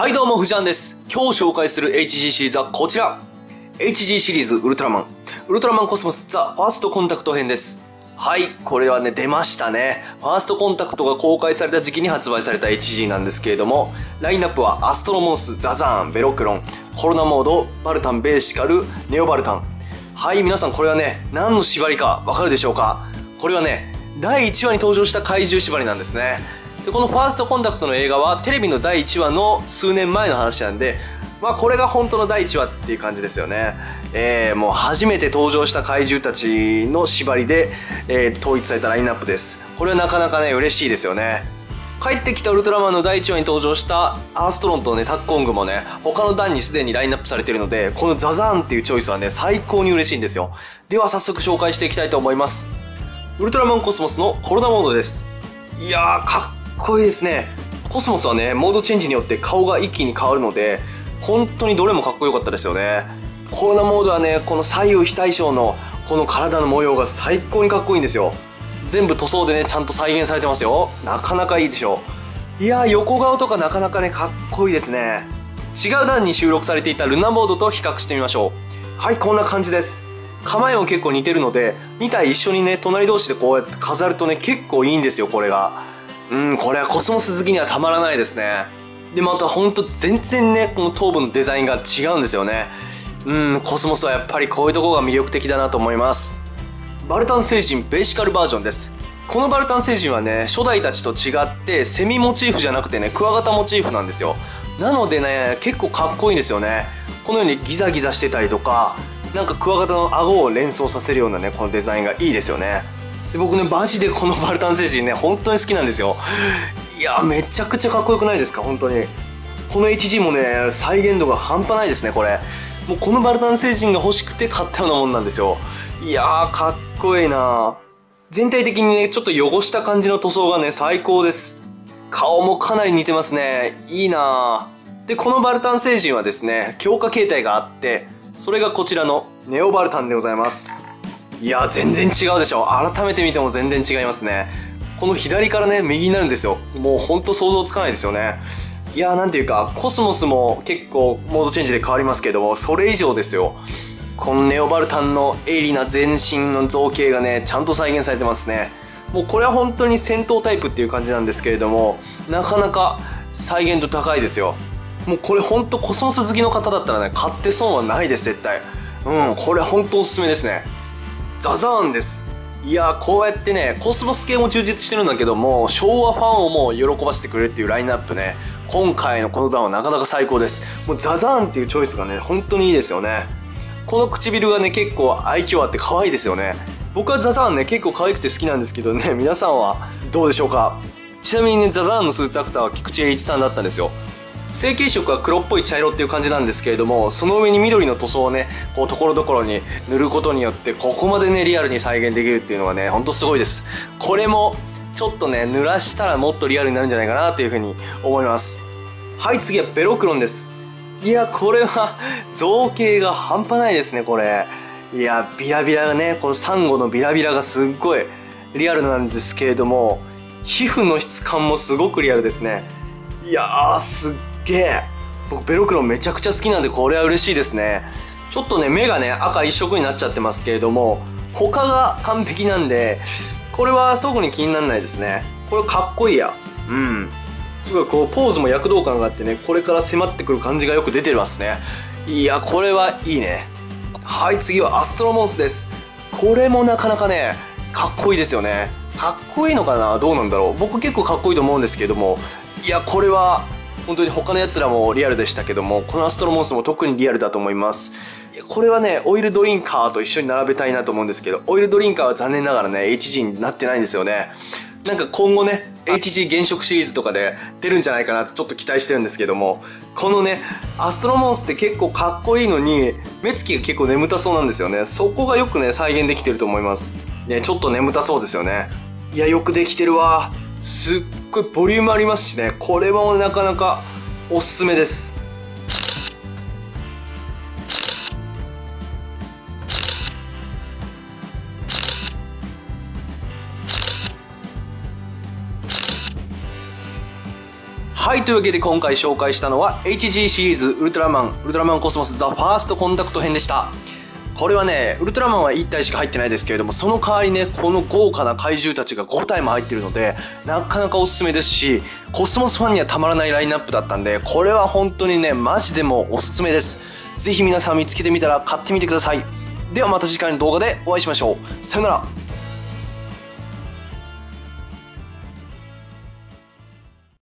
はいどうも、藤ンです。今日紹介する HG シリーズはこちら。HG シリーズウルトラマン。ウルトラマンコスモスザ・ファーストコンタクト編です。はい、これはね、出ましたね。ファーストコンタクトが公開された時期に発売された HG なんですけれども、ラインナップはアストロモンス、ザザーン、ベロクロン、コロナモード、バルタン、ベーシカル、ネオバルタン。はい、皆さんこれはね、何の縛りかわかるでしょうか？これはね、第1話に登場した怪獣縛りなんですね。でこのファーストコンタクトの映画はテレビの第1話の数年前の話なんでまあこれが本当の第1話っていう感じですよね。えー、もう初めて登場した怪獣たちの縛りで、えー、統一されたラインナップです。これはなかなかね、嬉しいですよね。帰ってきたウルトラマンの第1話に登場したアーストロンとね、タッコングもね、他の段にすでにラインナップされてるので、このザザーンっていうチョイスはね、最高に嬉しいんですよ。では早速紹介していきたいと思います。ウルトラマンコスモスのコロナモードです。いやー、かっこいいですね。コスモスはね、モードチェンジによって顔が一気に変わるので、本当にどれもかっこよかったですよね。コロナモードはね、この左右非対称のこの体の模様が最高にかっこいいんですよ。全部塗装でね、ちゃんと再現されてますよ。なかなかいいでしょう。いやー、横顔とかなかなかね、かっこいいですね。違う段に収録されていたルナモードと比較してみましょう。はい、こんな感じです。構えも結構似てるので、2体一緒にね、隣同士でこうやって飾るとね、結構いいんですよ、これが。うん、これはコスモス好きにはたまらないですね。で、またほんと全然ね、この頭部のデザインが違うんですよね。うん、コスモスはやっぱりこういうところが魅力的だなと思います。バルタン星人ベーシカルバージョンです。このバルタン星人はね、初代たちと違ってセミモチーフじゃなくてね、クワガタモチーフなんですよ。なのでね、結構かっこいいんですよね。このようにギザギザしてたりとか、なんかクワガタの顎を連想させるようなね、このデザインがいいですよね。で僕ね、マジでこのバルタン星人ね、本当に好きなんですよ。いやめちゃくちゃかっこよくないですか本当に。この HG もね再現度が半端ないですねこれ。もうこのバルタン星人が欲しくて買ったようなもんなんですよ。いやーかっこいいな全体的にねちょっと汚した感じの塗装がね最高です。顔もかなり似てますね。いいなでこのバルタン星人はですね強化形態があってそれがこちらのネオバルタンでございます。いや全然違うでしょ改めて見ても全然違いますねこの左からね、右になるんですよ。もうほんと想像つかないですよね。いやーなんていうか、コスモスも結構モードチェンジで変わりますけど、それ以上ですよ。このネオバルタンの鋭利な全身の造形がね、ちゃんと再現されてますね。もうこれは本当に戦闘タイプっていう感じなんですけれども、なかなか再現度高いですよ。もうこれほんとコスモス好きの方だったらね、買って損はないです、絶対。うん、これほんとおすすめですね。ザザーンです。いやこうやってねコスモス系も充実してるんだけども昭和ファンをも喜ばせてくれるっていうラインナップね今回のこの弾はなかなか最高です。もうザザーンっていうチョイスがね本当にいいですよね。この唇がね結構愛嬌あって可愛いですよね。僕はザザーンね結構可愛くて好きなんですけどね皆さんはどうでしょうか？ちなみにねザザーンのスーツアクターは菊池栄一さんだったんですよ。成形色は黒っぽい茶色っていう感じなんですけれどもその上に緑の塗装をねこうところどころに塗ることによってここまでねリアルに再現できるっていうのがねほんとすごいです。これもちょっとね濡らしたらもっとリアルになるんじゃないかなというふうに思います。はい次はベロクロンです。いやこれは造形が半端ないですねこれ。いやビラビラがねこのサンゴのビラビラがすっごいリアルなんですけれども皮膚の質感もすごくリアルですね。いやーすっげえ。僕ベロクロめちゃくちゃ好きなんでこれは嬉しいですね。ちょっとね目がね赤一色になっちゃってますけれども他が完璧なんでこれは特に気にならないですね。これかっこいいや。うん。すごいこうポーズも躍動感があってねこれから迫ってくる感じがよく出てますね。いやこれはいいね。はい次はアストロモンスです。これもなかなかねかっこいいですよね。かっこいいのかな？どうなんだろう。僕結構かっこいいと思うんですけどもいやこれは本当に他のやつらもリアルでしたけども、このアストロモンスも特にリアルだと思います。これはね、オイルドリンカーと一緒に並べたいなと思うんですけど、オイルドリンカーは残念ながらね、HG になってないんですよね。なんか今後ね、HG 原色シリーズとかで出るんじゃないかなってちょっと期待してるんですけども、このね、アストロモンスって結構かっこいいのに、目つきが結構眠たそうなんですよね。そこがよくね、再現できてると思います。ね、ちょっと眠たそうですよね。いや、よくできてるわ。すっごいボリュームありますしねこれもなかなかおすすめですははい、というわけで今回紹介したのは HG シリーズウルトラマン、ウルトラマンコスモスザ・ファーストコンタクト編でした。これはね、ウルトラマンは1体しか入ってないですけれども、その代わりね、この豪華な怪獣たちが5体も入ってるので、なかなかおすすめですし、コスモスファンにはたまらないラインナップだったんで、これは本当にね、マジでもおすすめです。是非皆さん見つけてみたら買ってみてください。ではまた次回の動画でお会いしましょう。さよなら。